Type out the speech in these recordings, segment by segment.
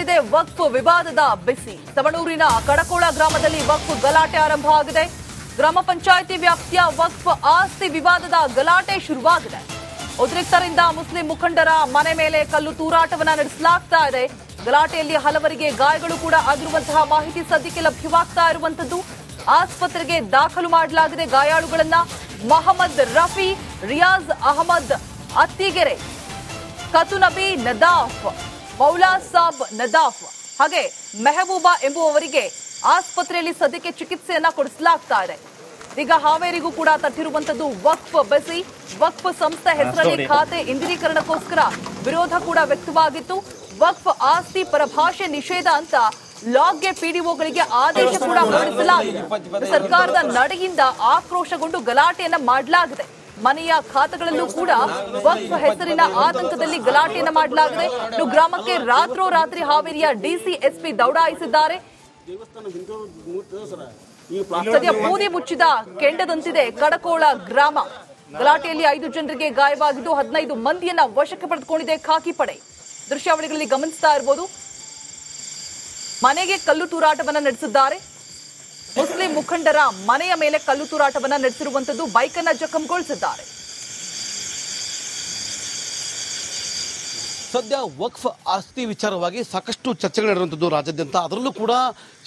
ಇದೆ ವಕ್ಫ್ ವಿವಾದದ ಬಿಸಿ. ಸವಣೂರಿನ ಕಡಕೋಳ ಗ್ರಾಮದಲ್ಲಿ ವಕ್ಫ್ ಗಲಾಟೆ ಆರಂಭ ಆಗಿದೆ. ಗ್ರಾಮ ಪಂಚಾಯಿತಿ ವ್ಯಾಪ್ತಿಯ ವಕ್ಫ್ ಆಸ್ತಿ ವಿವಾದದ ಗಲಾಟೆ ಶುರುವಾಗಿದೆ. ಉದ್ರಿಕ್ತರಿಂದ ಮುಸ್ಲಿಂ ಮುಖಂಡರ ಮನೆ ಮೇಲೆ ಕಲ್ಲು ತೂರಾಟವನ್ನ ನಡೆಸಲಾಗ್ತಾ ಇದೆ. ಗಲಾಟೆಯಲ್ಲಿ ಹಲವರಿಗೆ ಗಾಯಗಳು ಕೂಡ ಆಗಿರುವಂತಹ ಮಾಹಿತಿ ಸದ್ಯಕ್ಕೆ ಲಭ್ಯವಾಗ್ತಾ ಇರುವಂತದ್ದು ಆಸ್ಪತ್ರೆಗೆ ದಾಖಲು ಮಾಡಲಾಗಿದೆ ಗಾಯಾಳುಗಳನ್ನ ಮೊಹಮ್ಮದ್ ರಫಿ, ರಿಯಾಜ್ ಅಹಮದ್ ಅತ್ತಿಗೆರೆ, ಕತುನಬಿ ನದಾಫ್. ಮೌಲಾ ಸಾಬ್ ನದಾಫ್ ಹಾಗೆ ಮೆಹಬೂಬಾ ಎಂಬುವವರಿಗೆ ಆಸ್ಪತ್ರೆಯಲ್ಲಿ ಸದ್ಯಕ್ಕೆ ಚಿಕಿತ್ಸೆಯನ್ನ ಕೊಡಿಸಲಾಗ್ತಾ ಇದೆ ಈಗ ಹಾವೇರಿಗೂ ಕೂಡ ತಟ್ಟಿರುವಂತದ್ದು ವಕ್ಫ್ ಬಸಿ ವಕ್ಫ್ ಸಂಸ್ಥೆ ಹೆಸರಲ್ಲಿ ಖಾತೆ ಇಂದಿರೀಕರಣಕ್ಕೋಸ್ಕರ ವಿರೋಧ ಕೂಡ ವ್ಯಕ್ತವಾಗಿತ್ತು ವಕ್ಫ್ ಆಸ್ತಿ ಪರಭಾಷೆ ನಿಷೇಧ ಅಂತ ಲಾಗ್ಗೆ ಪಿಡಿಒಗಳಿಗೆ ಆದೇಶ ಕೂಡ ಹೊರಡಿಸಲಾಗಿದೆ ಸರ್ಕಾರದ ನಡೆಯಿಂದ ಆಕ್ರೋಶಗೊಂಡು ಗಲಾಟೆಯನ್ನ ಮಾಡಲಾಗಿದೆ ಮನೆಯ ಖಾತೆಗಳಲ್ಲೂ ಕೂಡ ವಕ್ಫ್ ಹೆಸರಿನ ಆತಂಕದಲ್ಲಿ ಗಲಾಟೆಯನ್ನು ಮಾಡಲಾಗಿದೆ. ಇನ್ನು ಗ್ರಾಮಕ್ಕೆ ರಾತ್ರೋರಾತ್ರಿ ಹಾವೇರಿಯ ಡಿಸಿ ಎಸ್ಪಿ ದೌಡಾಯಿಸಿದ್ದಾರೆ ಸದ್ಯ ಬೂದಿ ಮುಚ್ಚಿದ ಕೆಂಡದಂತಿದೆ ಕಡಕೋಳ ಗ್ರಾಮ. ಗಲಾಟೆಯಲ್ಲಿ ಐದು ಜನರಿಗೆ ಗಾಯವಾಗಿದ್ದು ಹದಿನೈದು ಮಂದಿಯನ್ನ ವಶಕ್ಕೆ ಪಡೆದುಕೊಂಡಿದೆ ಖಾಕಿ ಪಡೆ ದೃಶ್ಯಾವಳಿಗಳಲ್ಲಿ ಗಮನಿಸ್ತಾ ಇರಬಹುದು ಮನೆಗೆ ಕಲ್ಲು ತೂರಾಟವನ್ನು ನಡೆಸಿದ್ದಾರೆ. ಮುಸ್ಲಿಂ ಮುಖಂಡರ ಮನೆಯ ಮೇಲೆ ಕಲ್ಲು ತೂರಾಟವನ್ನು ನಡೆಸಿರುವಂತದ್ದು ಬೈಕನ್ನ ಜಖಂಗೊಳಿಸಿದ್ದಾರೆ. ಸದ್ಯ ವಕ್ಫ್ ಆಸ್ತಿ ವಿಚಾರವಾಗಿ ಸಾಕಷ್ಟು ಚರ್ಚೆಗಳು ನಡೆಯುವಂಥದ್ದು ರಾಜ್ಯಾದ್ಯಂತ. ಅದರಲ್ಲೂ ಕೂಡ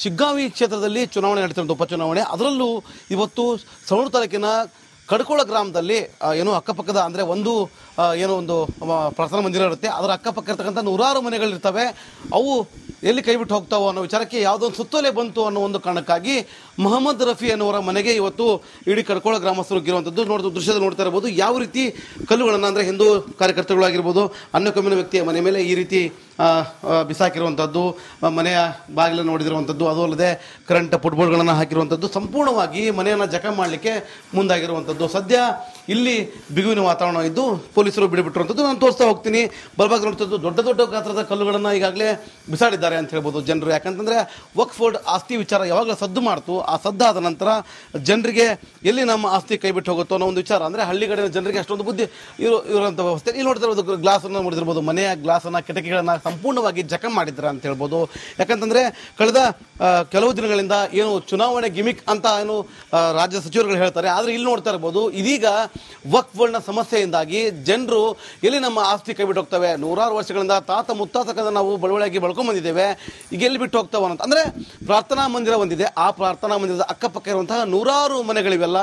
ಶಿಗ್ಗಾವಿ ಕ್ಷೇತ್ರದಲ್ಲಿ ಚುನಾವಣೆ ನಡೆಸಿರುವಂಥ ಉಪಚುನಾವಣೆ. ಅದರಲ್ಲೂ ಇವತ್ತು ಸವಣೂರು ತಾಲೂಕಿನ ಕಡ್ಕೋಳ ಗ್ರಾಮದಲ್ಲಿ ಏನು ಅಕ್ಕಪಕ್ಕದ ಅಂದರೆ ಒಂದು ಏನೋ ಒಂದು ಪ್ರಾರ್ಥನಾ ಮಂದಿರ ಇರುತ್ತೆ. ಅದರ ಅಕ್ಕಪಕ್ಕ ಇರ್ತಕ್ಕಂಥ ನೂರಾರು ಮನೆಗಳಿರ್ತವೆ. ಅವು ಎಲ್ಲಿ ಕೈಬಿಟ್ಟು ಹೋಗ್ತಾವೋ ಅನ್ನೋ ವಿಚಾರಕ್ಕೆ ಯಾವುದೋ ಒಂದು ಸುತ್ತೋಲೆ ಬಂತು ಅನ್ನೋ ಒಂದು ಕಾರಣಕ್ಕಾಗಿ ಮೊಹಮ್ಮದ್ ರಫಿ ಅನ್ನೋರ ಮನೆಗೆ ಇವತ್ತು ಇಡೀ ಕಡ್ಕೋಳ ಗ್ರಾಮಸ್ಥರು ಗಿರುವಂಥದ್ದು ನೋಡಿದ ದೃಶ್ಯದಲ್ಲಿ ನೋಡ್ತಾ ಇರ್ಬೋದು, ಯಾವ ರೀತಿ ಕಲ್ಲುಗಳನ್ನು ಅಂದರೆ ಹಿಂದೂ ಕಾರ್ಯಕರ್ತರುಗಳಾಗಿರ್ಬೋದು ಅನ್ಯ ಕಮ್ಮಿನ ವ್ಯಕ್ತಿಯ ಮನೆ ಮೇಲೆ ಈ ರೀತಿ ಬಿಸಾಕಿರುವಂಥದ್ದು ಮನೆಯ ಬಾಗಿಲನ್ನು ನೋಡಿದಿರುವಂಥದ್ದು ಅದು ಅಲ್ಲದೆ ಕರೆಂಟ್ ಫುಟ್ಬಾಲ್ಗಳನ್ನು ಹಾಕಿರುವಂಥದ್ದು ಸಂಪೂರ್ಣವಾಗಿ ಮನೆಯನ್ನು ಜಕ ಮಾಡಲಿಕ್ಕೆ ಮುಂದಾಗಿರುವಂಥದ್ದು ಸದ್ಯ ಇಲ್ಲಿ ಬಿಗುವಿನ ವಾತಾವರಣ ಇದ್ದು ಪೊಲೀಸರು ಬಿಡಿಬಿಟ್ಟಿರುವಂಥದ್ದು ನಾನು ತೋರಿಸ್ತಾ ಹೋಗ್ತೀನಿ. ಬಲಭಾಗ ನೋಡ್ತಿದ್ದು ದೊಡ್ಡ ದೊಡ್ಡ ಗಾತ್ರದ ಕಲ್ಲುಗಳನ್ನು ಈಗಾಗಲೇ ಬಿಸಾಡಿದ್ದಾರೆ ಅಂತ ಹೇಳ್ಬೋದು ಜನರು. ಯಾಕಂತಂದರೆ ವಕ್ಫೋರ್ಡ್ ಆಸ್ತಿ ವಿಚಾರ ಯಾವಾಗಲೂ ಸದ್ದು ಮಾಡ್ತು. ಆ ಸದ್ದಾದ ನಂತರ ಜನರಿಗೆ ಎಲ್ಲಿ ನಮ್ಮ ಆಸ್ತಿ ಕೈಬಿಟ್ಟು ಹೋಗುತ್ತೋ ಅನ್ನೋ ಒಂದು ವಿಚಾರ. ಅಂದರೆ ಹಳ್ಳಿಗಡೆ ಜನರಿಗೆ ಅಷ್ಟೊಂದು ಬುದ್ಧಿ ಇರೋ ಇರುವಂಥ ವ್ಯವಸ್ಥೆ ಇಲ್ಲಿ. ನೋಡ್ತಾ ಇರೋದು ಗ್ಲಾಸನ್ನು ನೋಡಿದಿರ್ಬೋದು. ಮನೆಯ ಗ್ಲಾಸನ್ನು ಕಿಟಕಿಗಳನ್ನು ಸಂಪೂರ್ಣವಾಗಿ ಜಖಂ ಮಾಡಿದ್ರ ಅಂತ ಹೇಳ್ಬೋದು. ಯಾಕಂತಂದರೆ ಕಳೆದ ಕೆಲವು ದಿನಗಳಿಂದ ಏನು ಚುನಾವಣೆ ಗಿಮಿಕ್ ಅಂತ ಏನು ರಾಜ್ಯ ಸಚಿವರುಗಳು ಹೇಳ್ತಾರೆ. ಆದರೆ ಇಲ್ಲಿ ನೋಡ್ತಾ ಇರ್ಬೋದು, ಇದೀಗ ವಕ್ ಬೋರ್ಡ್ನ ಸಮಸ್ಯೆಯಿಂದಾಗಿ ಜನರು ಎಲ್ಲಿ ನಮ್ಮ ಆಸ್ತಿ ಕೈ ಬಿಟ್ಟು ಹೋಗ್ತವೆ? ನೂರಾರು ವರ್ಷಗಳಿಂದ ತಾತ ಮುತ್ತಾತಕದ ನಾವು ಬಳುವಳಿಯಾಗಿ ಬೆಳ್ಕೊಂಡ್ ಬಂದಿದ್ದೇವೆ ಈಗ ಎಲ್ಲಿ ಬಿಟ್ಟು ಹೋಗ್ತಾವ ಅಂತ. ಅಂದ್ರೆ ಪ್ರಾರ್ಥನಾ ಮಂದಿರ ಒಂದಿದೆ. ಆ ಪ್ರಾರ್ಥನಾ ಮಂದಿರದ ಅಕ್ಕಪಕ್ಕ ಇರುವಂತಹ ನೂರಾರು ಮನೆಗಳಿವೆಲ್ಲ.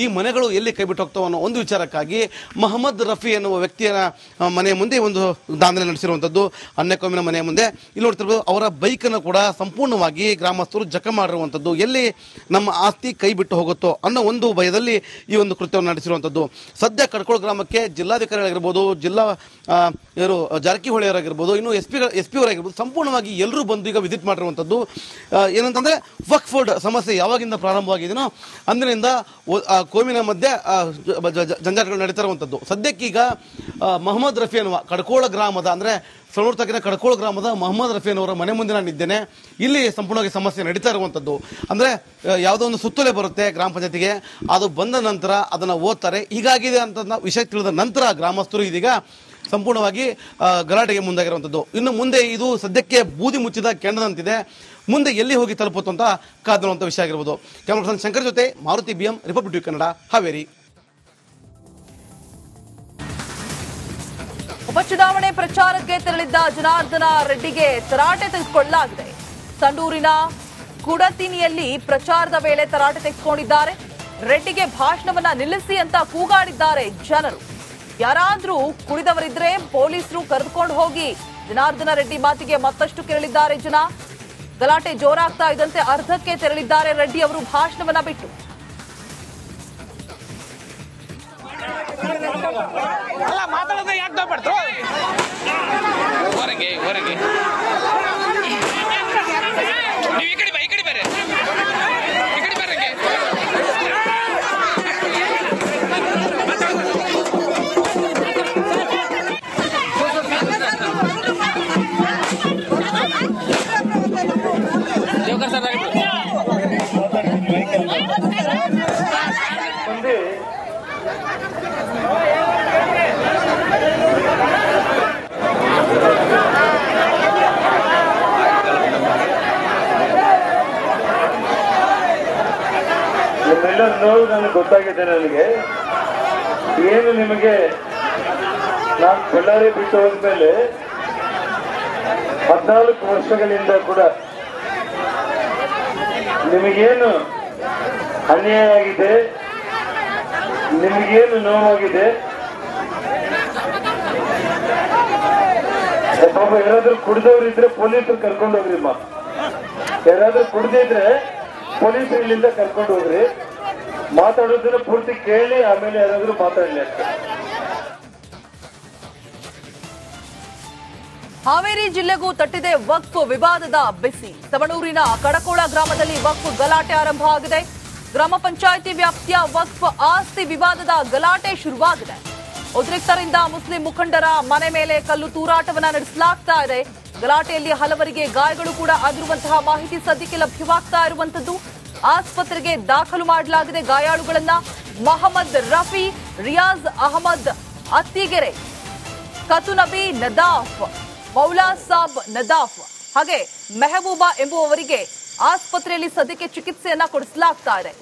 ಈ ಮನೆಗಳು ಎಲ್ಲಿ ಕೈ ಬಿಟ್ಟು ಹೋಗ್ತಾವ ಅನ್ನೋ ಒಂದು ವಿಚಾರಕ್ಕಾಗಿ ಮೊಹಮ್ಮದ್ ರಫಿ ಎನ್ನುವ ವ್ಯಕ್ತಿಯ ಮನೆ ಮುಂದೆ ಒಂದು ದಾಂಧಲೆ ನಡೆಸಿರುವಂಥದ್ದು ಅನ್ಯಕೊಮ್ಮಿನ ಮನೆಯ ಮುಂದೆ. ಇಲ್ಲಿ ನೋಡ್ತಿರ್ಬೋದು ಅವರ ಬೈಕನ್ನು ಕೂಡ ಸಂಪೂರ್ಣವಾಗಿ ಗ್ರಾಮಸ್ಥರು ಜಖ ಮಾಡಿರುವಂಥದ್ದು. ಎಲ್ಲಿ ನಮ್ಮ ಆಸ್ತಿ ಕೈ ಬಿಟ್ಟು ಹೋಗುತ್ತೋ ಅನ್ನೋ ಒಂದು ಭಯದಲ್ಲಿ ಈ ಒಂದು ಕೃತ್ಯವನ್ನು ನಡೆಸಿರುವಂಥದ್ದು. ಸದ್ಯ ಕಡ್ಕೋಳ ಗ್ರಾಮಕ್ಕೆ ಜಿಲ್ಲಾಧಿಕಾರಿಗಳಾಗಿರ್ಬೋದು, ಜಿಲ್ಲಾ ಇವರು ಜಾರಕಿಹೊಳಿಯವರಾಗಿರ್ಬೋದು, ಇನ್ನು ಎಸ್ ಪಿ ಎಸ್ ಪಿ ಅವರಾಗಿರ್ಬೋದು, ಸಂಪೂರ್ಣವಾಗಿ ಎಲ್ಲರೂ ಬಂದು ಈಗ ವಿಸಿಟ್ ಮಾಡಿರುವಂಥದ್ದು. ಏನಂತಂದರೆ ಏನಂತಂದ್ರೆ ವಕ್ ಫೋರ್ಡ್ ಸಮಸ್ಯೆ ಯಾವಾಗಿಂದ ಪ್ರಾರಂಭವಾಗಿದೆಯೋ ಅಂದಿನಿಂದ ಕೋಮಿನ ಮಧ್ಯೆ ಜಂಜಾಟಗಳು ನಡೀತಾ ಇರುವಂಥದ್ದು. ಸದ್ಯಕ್ಕೀಗ ಮೊಹಮ್ಮದ್ ರಫಿ ಅನ್ನುವ ಕಡ್ಕೋಳ ಗ್ರಾಮದ ಅಂದರೆ ಸೊಳೂರು ತಾಕಿನ ಕಡಕೋಳು ಗ್ರಾಮದ ಮೊಹಮ್ಮದ್ ರಫೇನ್ ಅವರ ಮನೆ ಮುಂದೆ ನಾನು ಇದ್ದೇನೆ. ಇಲ್ಲಿ ಸಂಪೂರ್ಣವಾಗಿ ಸಮಸ್ಯೆ ನಡೀತಾ ಇರುವಂಥದ್ದು ಅಂದರೆ ಯಾವುದೋ ಒಂದು ಸುತ್ತೋಲೆ ಬರುತ್ತೆ ಗ್ರಾಮ ಪಂಚಾಯತಿಗೆ. ಅದು ಬಂದ ನಂತರ ಅದನ್ನು ಓದ್ತಾರೆ. ಹೀಗಾಗಿದೆ ಅಂತ ವಿಷಯ ತಿಳಿದ ನಂತರ ಗ್ರಾಮಸ್ಥರು ಇದೀಗ ಸಂಪೂರ್ಣವಾಗಿ ಗಲಾಟೆಗೆ ಮುಂದಾಗಿರುವಂಥದ್ದು. ಇನ್ನು ಮುಂದೆ ಇದು ಸದ್ಯಕ್ಕೆ ಬೂದಿ ಮುಚ್ಚಿದ ಕೆಂಡದಂತಿದೆ. ಮುಂದೆ ಎಲ್ಲಿ ಹೋಗಿ ತಲುಪುತ್ತಂತ ಅಂತ ವಿಷಯ ಆಗಿರ್ಬೋದು. ಕ್ಯಾಮ್ರಾ ಶಂಕರ್ ಜೊತೆ Maruti B M Republic Kannada, Haveri. ಉಪಚುನಾವಣೆ ಪ್ರಚಾರಕ್ಕೆ ತೆರಳಿದ್ದ ಜನಾರ್ದನ ರೆಡ್ಡಿಗೆ ತರಾಟೆ ತೆಗೆದುಕೊಳ್ಳಲಾಗಿದೆ. ಸಂಡೂರಿನ ಕುಡತಿನಿಯಲ್ಲಿ ಪ್ರಚಾರದ ವೇಳೆ ತರಾಟೆ ತೆಗೆದುಕೊಂಡಿದ್ದಾರೆ. ರೆಡ್ಡಿಗೆ ಭಾಷಣವನ್ನ ನಿಲ್ಲಿಸಿ ಅಂತ ಕೂಗಾಡಿದ್ದಾರೆ ಜನರು. ಯಾರಾದ್ರೂ ಕುಡಿದವರಿದ್ರೆ ಪೊಲೀಸರು ಕರೆದುಕೊಂಡು ಹೋಗಿ ಜನಾರ್ದನ ರೆಡ್ಡಿ ಮಾತಿಗೆ ಮತ್ತಷ್ಟು ಕೆರಳಿದ್ದಾರೆ ಜನ. ಗಲಾಟೆ ಜೋರಾಗ್ತಾ ಇದ್ದಂತೆ ಅರ್ಧಕ್ಕೆ ತೆರಳಿದ್ದಾರೆ ರೆಡ್ಡಿ ಅವರು ಭಾಷಣವನ್ನ ಬಿಟ್ಟು. ಅಲ್ಲ ಮಾತಾಡೋದು ಯಾಕೆ ತಗೊಬಾರ್ದು ಹೊರಗೆ ಹೊರಗೆ. ನೋವು ನನಗೆ ಗೊತ್ತಾಗಿದೆ ನನಗೆ. ಏನು ನಿಮಗೆ ನಾನು ಬಳ್ಳಾರಿ ಬಿಟ್ಟು ಹೋದ್ಮೇಲೆ ಹದಿನಾಲ್ಕು ವರ್ಷಗಳಿಂದ ಕೂಡ ನಿಮಗೇನು ಅನ್ಯಾಯ ಆಗಿದೆ? ನಿಮಗೇನು ನೋವಾಗಿದೆ? ಪಾಪ ಯಾರಾದ್ರೂ ಕುಡ್ದವ್ರು ಇದ್ರೆ ಪೊಲೀಸರು ಕರ್ಕೊಂಡು ಹೋಗ್ರಿಮ್ಮ ಯಾರಾದ್ರೂ ಕುಡ್ದಿದ್ರೆ ಪೊಲೀಸರು ಇಲ್ಲಿಂದ ಕರ್ಕೊಂಡು ಹೋಗ್ರಿ. ಮಾತಾಡೋದನ್ನ ಪೂರ್ತಿ ಕೇಳಿ ಆಮೇಲೆ ಯಾರಾದ್ರೂ ಮಾತಾಡಲಿ ಅಷ್ಟೇ ಹಾವೇರಿ ಜಿಲ್ಲೆಗೂ ತಟ್ಟಿದೆ ವಕ್ಫ್ ವಿವಾದದ ಬಿಸಿ. ತವಣೂರಿನ ಕಡಕೋಳ ಗ್ರಾಮದಲ್ಲಿ ವಕ್ಫ್ ಗಲಾಟೆ ಆರಂಭ ಆಗಿದೆ. ಗ್ರಾಮ ಪಂಚಾಯಿತಿ ವ್ಯಾಪ್ತಿಯ ವಕ್ಫ್ ಆಸ್ತಿ ವಿವಾದದ ಗಲಾಟೆ ಶುರುವಾಗಿದೆ. ಉದ್ರಿಕ್ತರಿಂದ ಮುಸ್ಲಿಂ ಮುಖಂಡರ ಮನೆ ಮೇಲೆ ಕಲ್ಲು ತೂರಾಟವನ್ನ ನಡೆಸಲಾಗ್ತಾ ಇದೆ. ಗಲಾಟೆಯಲ್ಲಿ ಹಲವರಿಗೆ ಗಾಯಗಳು ಕೂಡ ಆಗಿರುವಂತಹ ಮಾಹಿತಿ ಸದ್ಯಕ್ಕೆ ಲಭ್ಯವಾಗ್ತಾ ಇರುವಂತದ್ದು. ಆಸ್ಪತ್ರೆಗೆ ದಾಖಲು ಮಾಡಲಾಗಿದೆ ಗಾಯಾಳುಗಳನ್ನ ಮೊಹಮ್ಮದ್ ರಫಿ ರಿಯಾಜ್ ಅಹಮದ್ ಅತ್ತಿಗೆರೆ ಕತುನಬಿ ನದಾಫ್ ಮೌಲಾ ಸಾಬ್ ನದಾಫ್ ಹಾಗೆ ಮೆಹಬೂಬಾ ಎಂಬುವವರಿಗೆ ಆಸ್ಪತ್ರೆಯಲ್ಲಿ ಸದ್ಯಕ್ಕೆ ಚಿಕಿತ್ಸೆಯನ್ನ ಕೊಡಿಸಲಾಗ್ತಾ ಇದೆ.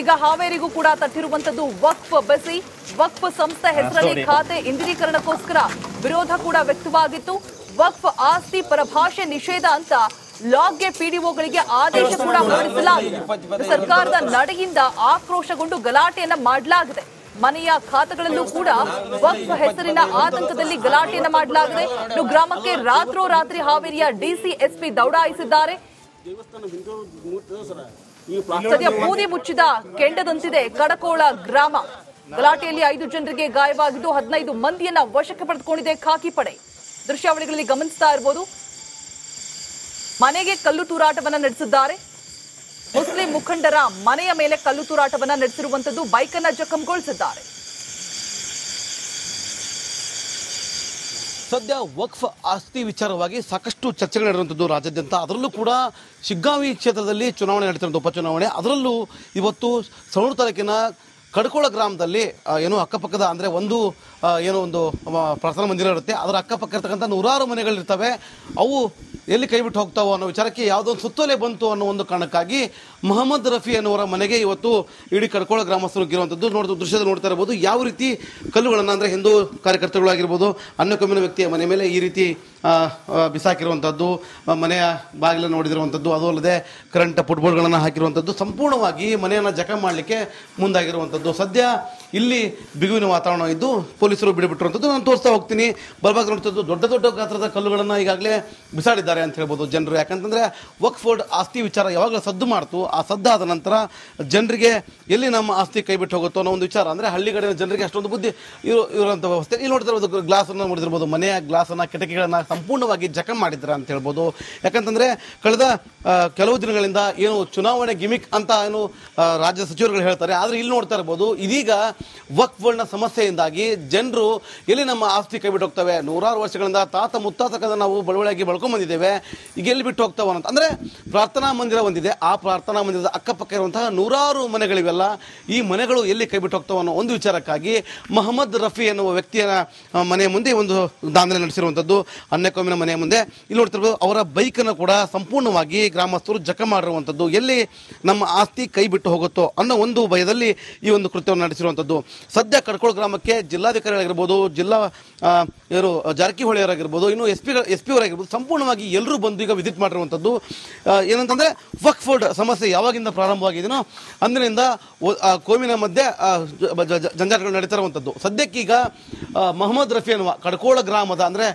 ಈಗ ಹಾವೇರಿಗೂ ಕೂಡ ತಟ್ಟಿರುವಂತದ್ದು ವಕ್ಫ್ ಬಸಿ ವಕ್ಫ್ ಸಂಸ್ಥೆ ಹೆಸರಲ್ಲಿ ಖಾತೆ ಇಂದಿರೀಕರಣಕ್ಕೋಸ್ಕರ ವಿರೋಧ ಕೂಡ ವ್ಯಕ್ತವಾಗಿತ್ತು. ವಕ್ಫ್ ಆಸ್ತಿ ಪರಭಾಷೆ ನಿಷೇಧ ಅಂತ ಲಾಗ್ಗೆ ಪಿಡಿಒಗಳಿಗೆ ಆದೇಶ ಕೂಡ ಹೊರಡಿಸಲಾಗಿದೆ. ಸರ್ಕಾರದ ನಡೆಯಿಂದ ಆಕ್ರೋಶಗೊಂಡು ಗಲಾಟೆಯನ್ನ ಮಾಡಲಾಗಿದೆ. ಮನೆಯ ಖಾತೆಗಳಲ್ಲೂ ಕೂಡ ವಕ್ಫ್ ಹೆಸರಿನ ಆತಂಕದಲ್ಲಿ ಗಲಾಟೆಯನ್ನ ಮಾಡಲಾಗಿದೆ. ಇನ್ನು ಗ್ರಾಮಕ್ಕೆ ರಾತ್ರೋರಾತ್ರಿ ಹಾವೇರಿಯ ಡಿಸಿ ಎಸ್ಪಿ ದೌಡಾಯಿಸಿದ್ದಾರೆ. ಸದ್ಯ ಬೂದಿ ಮುಚ್ಚಿದ ಕೆಂಡದಂತಿದೆ ಕಡಕೋಳ ಗ್ರಾಮ. ಗಲಾಟೆಯಲ್ಲಿ ಐದು ಜನರಿಗೆ ಗಾಯವಾಗಿದ್ದು ಹದಿನೈದು ಮಂದಿಯನ್ನ ವಶಕ್ಕೆ ಪಡೆದುಕೊಂಡಿದೆ ಖಾಕಿ ಪಡೆ. ದೃಶ್ಯಾವಳಿಗಳಲ್ಲಿ ಗಮನಿಸ್ತಾ ಇರಬಹುದು ಮನೆಗೆ ಕಲ್ಲು ತೂರಾಟವನ್ನ ನಡೆಸಿದ್ದಾರೆ. ಮುಸ್ಲಿಂ ಮುಖಂಡರ ಮನೆಯ ಮೇಲೆ ಕಲ್ಲು ತೂರಾಟವನ್ನ ನಡೆಸಿರುವಂತದ್ದು ಬೈಕನ್ನ ಜಖಂಗೊಳಿಸಿದ್ದಾರೆ. ಸದ್ಯ ವಕ್ಫ್ ಆಸ್ತಿ ವಿಚಾರವಾಗಿ ಸಾಕಷ್ಟು ಚರ್ಚೆಗಳು ನಡೆಯುವಂಥದ್ದು ರಾಜ್ಯಾದ್ಯಂತ. ಅದರಲ್ಲೂ ಕೂಡ ಶಿಗ್ಗಾವಿ ಕ್ಷೇತ್ರದಲ್ಲಿ ಚುನಾವಣೆ ನಡೀತಿರುವಂಥ ಉಪಚುನಾವಣೆ. ಅದರಲ್ಲೂ ಇವತ್ತು ಸವಣೂರು ತಾಲೂಕಿನ ಕಡ್ಕೋಳ ಗ್ರಾಮದಲ್ಲಿ ಏನು ಅಕ್ಕಪಕ್ಕದ ಅಂದರೆ ಒಂದು ಏನೋ ಒಂದು ಪ್ರಾರ್ಥನಾ ಮಂದಿರ ಇರುತ್ತೆ. ಅದರ ಅಕ್ಕಪಕ್ಕ ಇರ್ತಕ್ಕಂಥ ನೂರಾರು ಮನೆಗಳಿರ್ತವೆ ಅವು ಎಲ್ಲಿ ಕೈ ಬಿಟ್ಟು ಹೋಗ್ತಾವೋ ಅನ್ನೋ ವಿಚಾರಕ್ಕೆ ಯಾವುದೋ ಒಂದು ಸುತ್ತೋಲೆ ಬಂತು ಅನ್ನೋ ಒಂದು ಕಾರಣಕ್ಕಾಗಿ ಮೊಹಮ್ಮದ್ ರಫಿ ಅನ್ನುವರ ಮನೆಗೆ ಇವತ್ತು ಇಡೀ ಕಡ್ಕೋಳ ಗ್ರಾಮಸ್ಥರು ಗಿರುವಂಥದ್ದು ನೋಡಿದ ದೃಶ್ಯದಲ್ಲಿ ನೋಡ್ತಾ ಇರ್ಬೋದು ಯಾವ ರೀತಿ ಕಲ್ಲುಗಳನ್ನು ಅಂದರೆ ಹಿಂದೂ ಕಾರ್ಯಕರ್ತರುಗಳಾಗಿರ್ಬೋದು ಅನ್ಯಕೊಮ್ಮಿನ ವ್ಯಕ್ತಿಯ ಮನೆ ಮೇಲೆ ಈ ರೀತಿ ಬಿಸಾಕಿರುವಂಥದ್ದು ಮನೆಯ ಬಾಗಿಲನ್ನು ನೋಡಿದಿರುವಂಥದ್ದು, ಅದು ಅಲ್ಲದೆ ಕರೆಂಟ್ ಫುಟ್ಬಾಲ್ಗಳನ್ನು ಹಾಕಿರುವಂಥದ್ದು, ಸಂಪೂರ್ಣವಾಗಿ ಮನೆಯನ್ನು ಜಕ ಮಾಡಲಿಕ್ಕೆ ಮುಂದಾಗಿರುವಂಥದ್ದು. ಸದ್ಯ ಇಲ್ಲಿ ಬಿಗುವಿನ ವಾತಾವರಣ ಇದ್ದು ಪೊಲೀಸರು ಬಿಡಿಬಿಟ್ಟಿರುವಂಥದ್ದು. ನಾನು ತೋರಿಸ್ತಾ ಹೋಗ್ತೀನಿ. ಬಲಭಾಗ ನೋಡ್ತದ್ದು ದೊಡ್ಡ ದೊಡ್ಡ ಗಾತ್ರದ ಕಲ್ಲುಗಳನ್ನು ಈಗಾಗಲೇ ಬಿಸಾಡಿದ್ದಾರೆ ಅಂತ ಹೇಳ್ಬೋದು ಜನರು. ಯಾಕಂತಂದರೆ ವಕ್ ಫೋರ್ಡ್ ಆಸ್ತಿ ವಿಚಾರ ಯಾವಾಗಲೂ ಸದ್ದು ಮಾಡ್ತು. ಆ ಸದ್ದಾದ ನಂತರ ಜನರಿಗೆ ಎಲ್ಲಿ ನಮ್ಮ ಆಸ್ತಿ ಕೈ ಬಿಟ್ಟು ಹೋಗುತ್ತೋ ಅನ್ನೋ ಒಂದು ವಿಚಾರ. ಅಂದರೆ ಹಳ್ಳಿಗಡೆ ಜನರಿಗೆ ಅಷ್ಟೊಂದು ಬುದ್ಧಿ ಇರೋ ಇರುವಂಥ ವ್ಯವಸ್ಥೆ. ಇಲ್ಲಿ ನೋಡ್ತಿರ್ಬೋದು ಗ್ಲಾಸನ್ನು ನೋಡಿದಿರ್ಬೋದು. ಮನೆಯ ಗ್ಲಾಸನ್ನು, ಕಿಟಕಿಗಳನ್ನು ಸಂಪೂರ್ಣವಾಗಿ ಜಖಂ ಮಾಡಿದ್ದಾರೆ ಅಂತ ಹೇಳ್ಬೋದು. ಯಾಕಂತಂದರೆ ಕಳೆದ ಕೆಲವು ದಿನಗಳಿಂದ ಏನು ಚುನಾವಣೆ ಗಿಮಿಕ್ ಅಂತ ಏನು ರಾಜ್ಯ ಸಚಿವರುಗಳು ಹೇಳ್ತಾರೆ. ಆದರೆ ಇಲ್ಲಿ ನೋಡ್ತಾ ಇರ್ಬೋದು ಇದೀಗ ವಕ್ಫ್ ಸಮಸ್ಯೆಯಿಂದಾಗಿ ಜನರು ಎಲ್ಲಿ ನಮ್ಮ ಆಸ್ತಿ ಕೈ ಬಿಟ್ಟು ಹೋಗ್ತವೆ? ನೂರಾರು ವರ್ಷಗಳಿಂದ ತಾತ ಮುತ್ತಾತಕದ ನಾವು ಬಳುವಳಿಯಾಗಿ ಬಳ್ಕೊಂಡು ಬಂದಿದ್ದೇವೆ. ಈಗ ಎಲ್ಲಿ ಬಿಟ್ಟು ಹೋಗ್ತಾವ ಅಂತ. ಅಂದರೆ ಪ್ರಾರ್ಥನಾ ಮಂದಿರ ಒಂದಿದೆ. ಆ ಪ್ರಾರ್ಥನಾ ಮಂದಿರದ ಅಕ್ಕಪಕ್ಕ ಇರುವಂತಹ ನೂರಾರು ಮನೆಗಳಿವೆಲ್ಲ ಈ ಮನೆಗಳು ಎಲ್ಲಿ ಕೈ ಬಿಟ್ಟು ಹೋಗ್ತಾವ ಅನ್ನೋ ಒಂದು ವಿಚಾರಕ್ಕಾಗಿ ಮೊಹಮ್ಮದ್ ರಫಿ ಎನ್ನುವ ವ್ಯಕ್ತಿಯ ಮನೆ ಮುಂದೆ ಒಂದು ದಾಂಧಲೆ ನಡೆಸಿರುವಂಥದ್ದು. ಅನ್ನಕೊಮ್ಮಿನ ಮನೆಯ ಮುಂದೆ. ಇಲ್ಲಿ ನೋಡ್ತಿರ್ಬೋದು ಅವರ ಬೈಕನ್ನು ಕೂಡ ಸಂಪೂರ್ಣವಾಗಿ ಗ್ರಾಮಸ್ಥರು ಜಖ ಮಾಡಿರುವಂಥದ್ದು. ಎಲ್ಲಿ ನಮ್ಮ ಆಸ್ತಿ ಕೈ ಬಿಟ್ಟು ಹೋಗುತ್ತೋ ಅನ್ನೋ ಒಂದು ಭಯದಲ್ಲಿ ಈ ಒಂದು ಕೃತ್ಯವನ್ನು ನಡೆಸಿರುವಂಥದ್ದು ಸದ್ಯ ಕಡ್ಕೋಳ ಗ್ರಾಮಕ್ಕೆ ಜಿಲ್ಲಾಧಿಕಾರಿಗಳಾಗಿರ್ಬೋದು, ಜಿಲ್ಲಾ ಇವರು ಜಾರಕಿಹೊಳಿ ಅವರಾಗಿರ್ಬೋದು ಇನ್ನು ಎಸ್ ಪಿ ಎಸ್ ಪಿ ಅವರಾಗಿರ್ಬೋದು ಸಂಪೂರ್ಣವಾಗಿ ಎಲ್ಲರೂ ಬಂದು ಈಗ ವಿಸಿಟ್ ಮಾಡಿರುವಂಥದ್ದು ಏನಂತಂದರೆ ವಕ್ ಫೋರ್ಡ್ ಸಮಸ್ಯೆ ಯಾವಾಗಿಂದ ಪ್ರಾರಂಭವಾಗಿದೆಯೋ ಅಂದಿನಿಂದ ಕೋವಿನ ಮಧ್ಯೆ ಜಂಜಾಟಗಳು ನಡೀತಾ ಇರುವಂಥದ್ದು ಸದ್ಯಕ್ಕೀಗ ಮೊಹಮ್ಮದ್ ರಫಿ ಅನ್ನುವ ಕಡ್ಕೋಳ ಗ್ರಾಮದ, ಅಂದರೆ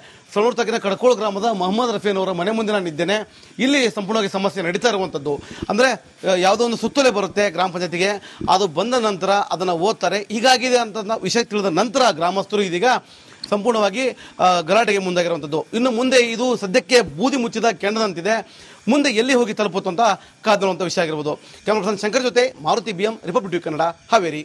ತಗ್ಗಿನ ಕಡ್ಕೋಳ ಗ್ರಾಮದ ಮೊಹಮ್ಮದ್ ಅವರ ಮನೆ ಮುಂದೆ ನಾನು ಇದ್ದೇನೆ. ಇಲ್ಲಿ ಸಂಪೂರ್ಣವಾಗಿ ಸಮಸ್ಯೆ ನಡೀತಾ ಇರುವಂಥದ್ದು ಅಂದರೆ ಯಾವುದೋ ಒಂದು ಸುತ್ತೋಲೆ ಬರುತ್ತೆ ಗ್ರಾಮ ಪಂಚಾಯತಿಗೆ. ಅದು ಬಂದ ನಂತರ ಅದನ್ನು ಓದ್ತಾರೆ. ಹೀಗಾಗಿದೆ ಅಂತ ವಿಷಯ ತಿಳಿದ ನಂತರ ಗ್ರಾಮಸ್ಥರು ಇದೀಗ ಸಂಪೂರ್ಣವಾಗಿ ಗಲಾಟೆಗೆ ಮುಂದಾಗಿರುವಂಥದ್ದು ಇನ್ನು ಮುಂದೆ ಇದು ಸದ್ಯಕ್ಕೆ ಬೂದಿ ಮುಚ್ಚಿದ ಕೆಂಡದಂತಿದೆ. ಮುಂದೆ ಎಲ್ಲಿ ಹೋಗಿ ತಲುಪುತ್ತಂತ ಕಾದಿರುವಂಥ ವಿಷಯ ಆಗಿರ್ಬೋದು. ಕ್ಯಾಮ್ರಾ ಪರ್ಸನ್ ಶಂಕರ್ ಜೊತೆ Maruti B M Republic Kannada, Haveri.